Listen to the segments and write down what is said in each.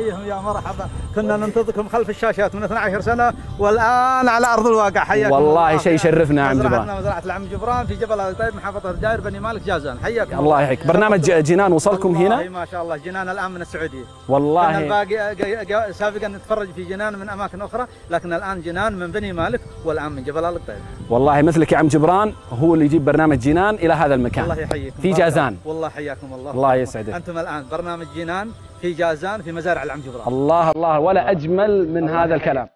الله يحييهم يا مرحبا. كنا ننتظركم خلف الشاشات من 12 سنة والآن على أرض الواقع. حياكم والله الله. شيء يشرفنا يا عم جبران. مزرعة العم جبران في جبل الطيب محافظة الجاير بني مالك جازان. حياكم الله. يحييك. برنامج جنان وصلكم هنا؟ ما شاء الله جنان الآن من السعودية. والله. الباقي سابقا نتفرج في جنان من أماكن أخرى لكن الآن جنان من بني مالك والآن من جبل الطيب. والله مثلك يا عم جبران هو اللي يجيب برنامج جنان إلى هذا الله المكان يحييكم. في بارك جازان. الله. والله حياكم الله. الله يسعدك. أنتم الآن برنامج جنان في جازان في مزارع العم جبران الله الله ولا أجمل من الله هذا. الكلام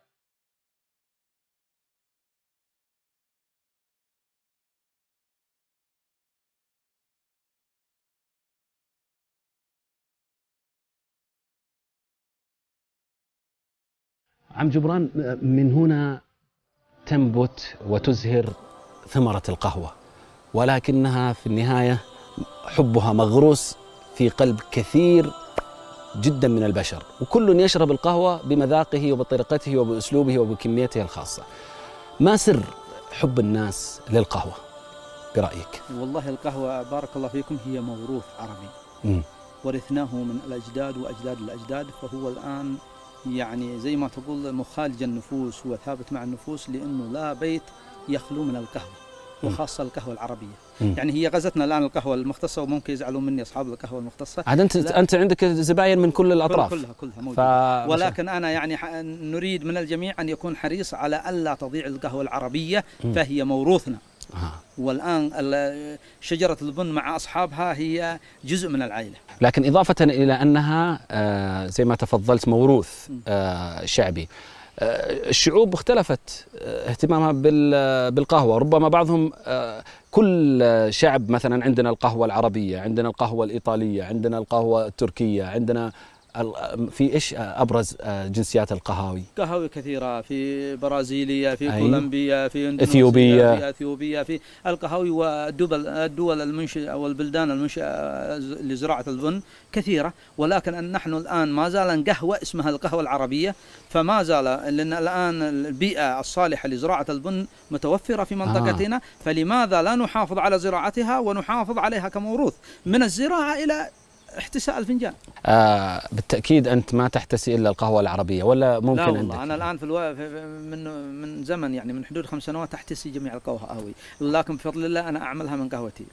عم جبران من هنا تنبت وتزهر ثمرة القهوة ولكنها في النهاية حبها مغروس في قلب كثير جدا من البشر وكل يشرب القهوة بمذاقه وبطريقته وبأسلوبه وبكميته الخاصة. ما سر حب الناس للقهوة برأيك؟ والله القهوة بارك الله فيكم هي موروث عربي. مم. ورثناه من الأجداد وأجداد الأجداد فهو الآن يعني زي ما تقول مخالج النفوس وثابت مع النفوس لأنه لا بيت يخلو من القهوة. وخاصة القهوة العربية مم. يعني هي غزتنا الآن القهوة المختصة وممكن يزعلوا مني أصحاب القهوة المختصة عاد أنت لا. أنت عندك زباين من كل الأطراف كلها كلها ف... موجودة ولكن أنا يعني ح- نريد من الجميع أن يكون حريص على ألا تضيع القهوة العربية مم. فهي موروثنا آه. والآن ال- شجرة البن مع أصحابها هي جزء من العائلة لكن إضافة إلى أنها آه، زي ما تفضلت موروث. آه، شعبي الشعوب اختلفت آه، اهتمامها بال- بالقهوة. ربما بعضهم آه، كل شعب مثلا عندنا القهوة العربية عندنا القهوة الإيطالية عندنا القهوة التركية عندنا في إيش أبرز آه، جنسيات القهاوي قهوة كثيرة في برازيلية في أيوة. كولومبيا في إندونيسيا إثيوبيا. في اثيوبيا في القهاوي والدول الدول المنشئة أو البلدان المنشئة لزراعة البن كثيرة ولكن أن نحن الآن ما زال قهوة اسمها القهوة العربية فما زال لأن الآن البيئة الصالحة لزراعة البن متوفرة في منطقتنا فلماذا لا نحافظ على زراعتها ونحافظ عليها كموروث من الزراعة إلى احتساء الفنجان. آه، بالتأكيد أنت ما تحتسي إلا القهوة العربية ولا ممكن لا والله أنا الآن في, ألو... من من زمن يعني من حدود خمس سنوات أحتسي جميع القهوي لكن بفضل الله أنا أعملها من قهوتي.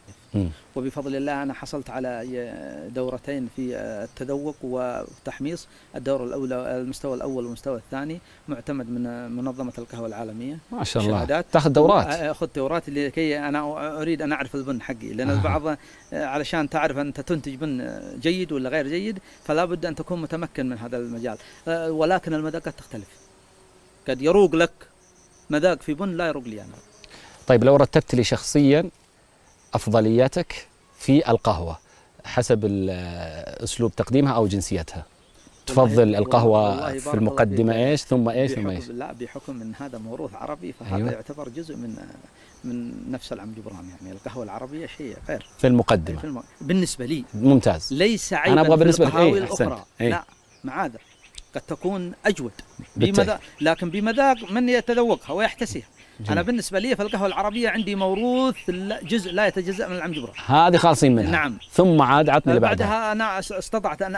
وبفضل الله أنا حصلت على دورتين في التذوق والتحميص الدوره الأولى المستوى الأول والمستوى الثاني معتمد من منظمة القهوة العالمية. ما شاء الله. تاخذ دورات. أخذ دورات لكي أنا أريد أن أعرف البن حقي لأن آه. البعض علشان تعرف أنت تنتج بن جيد ولا غير جيد فلا بد أن تكون متمكن من هذا المجال. ولكن المذاقات تختلف. قد يروق لك مذاق في بن لا يروق لي أنا. طيب لو رتبت لي شخصيا افضلياتك في القهوة حسب أسلوب تقديمها أو جنسيتها؟ تفضل القهوة في المقدمة. إيش ثم إيش ثم إيش؟ لا بحكم من هذا موروث عربي فهذا أيوة. يعتبر جزء من من نفس العم جبران يعني القهوة العربية شيء غير. في المقدمة. في الم... بالنسبة لي. ممتاز. ليس عيبا في بالنسبة لك- القهاوي إيه،. الأخرى. إيه. لا معاذر قد تكون أجود. بمذاق لكن بمذاق من يتذوقها ويحتسيها. جميل. أنا بالنسبة لي في القهوة العربية عندي موروث جزء لا يتجزأ من العم جبران هذه خالصين منها. نعم. ثم عاد عطني اللي بعدها. بعدها أنا استطعت أن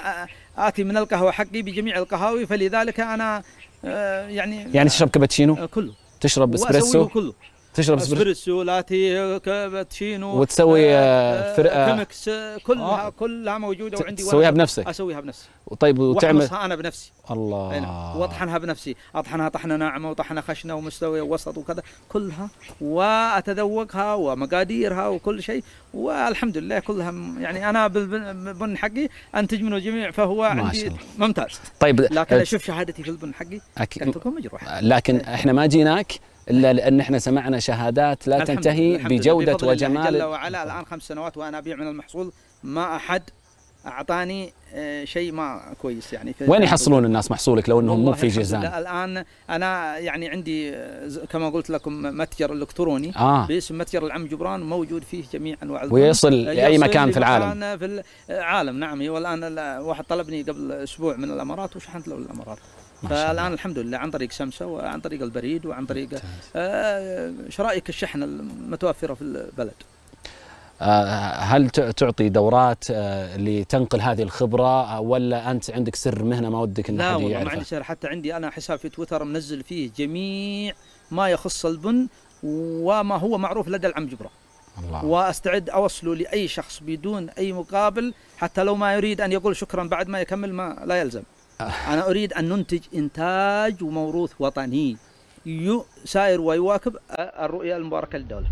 آتي من القهوة حقي بجميع القهاوي فلذلك أنا آه، يعني يعني تشرب كابتشينو؟ آه، كله. تشرب إسبريسو؟ كله. تشرب اسبريسو لاتي كابتشينو وتسوي، آه، فرقة- Chemex آه، كلها آه. كلها موجودة وعندي تسويها بنفسك. أسويها بنفسي. طيب وتعمل أنا بنفسي. أي نعم. الله وأطحنها بنفسي. أطحنها طحنة ناعمة وطحنة خشنة ومستوية ووسط وكذا. كلها وأتذوقها ومقاديرها وكل شيء. والحمد لله كلها يعني أنا بالبن حقي انتج منه الجميع فهو ما عندي شاء الله. ممتاز. طيب لكن آه، أشوف شهادتي في البن حقي. كانت تكون مجروحه لكن إحنا ما جيناك. إلا لأن إحنا سمعنا شهادات لا الحمد تنتهي الحمد. بجودة بفضل الله جل وجمال وعلا الآن خمس سنوات وأنا أبيع من المحصول ما أحد أعطاني آه، شيء ما كويس يعني وين يحصلون الناس محصولك لو إنهم مو في جيزان؟ الآن أنا يعني عندي آه، كما قلت لكم متجر إلكتروني. آه. باسم متجر العم جبران موجود فيه جميع أنواع. ويصل لاي مكان في العالم؟ في العالم نعم. والان ال- واحد طلبني قبل أسبوع من الإمارات وشحنت له الإمارات. فالآن الحمد لله عن طريق سمسه وعن طريق البريد وعن طريق ممتاز. آه، شرائك الشحن المتوفرة في البلد. آه، هل تعطي دورات آه، لتنقل هذه الخبرة آه، ولا أنت عندك سر مهنة ما ودك أن لا والله ما عندي سر. حتى عندي أنا حساب في تويتر منزل فيه جميع ما يخص البن وما هو معروف لدى العم جبرة. الله. وأستعد أوصله لأي شخص بدون أي مقابل حتى لو ما يريد أن يقول شكرا بعد ما يكمل ما لا يلزم. أنا أريد أن ننتج إنتاج وموروث وطني. يو- سائر ويواكب الرؤية المباركة للدولة.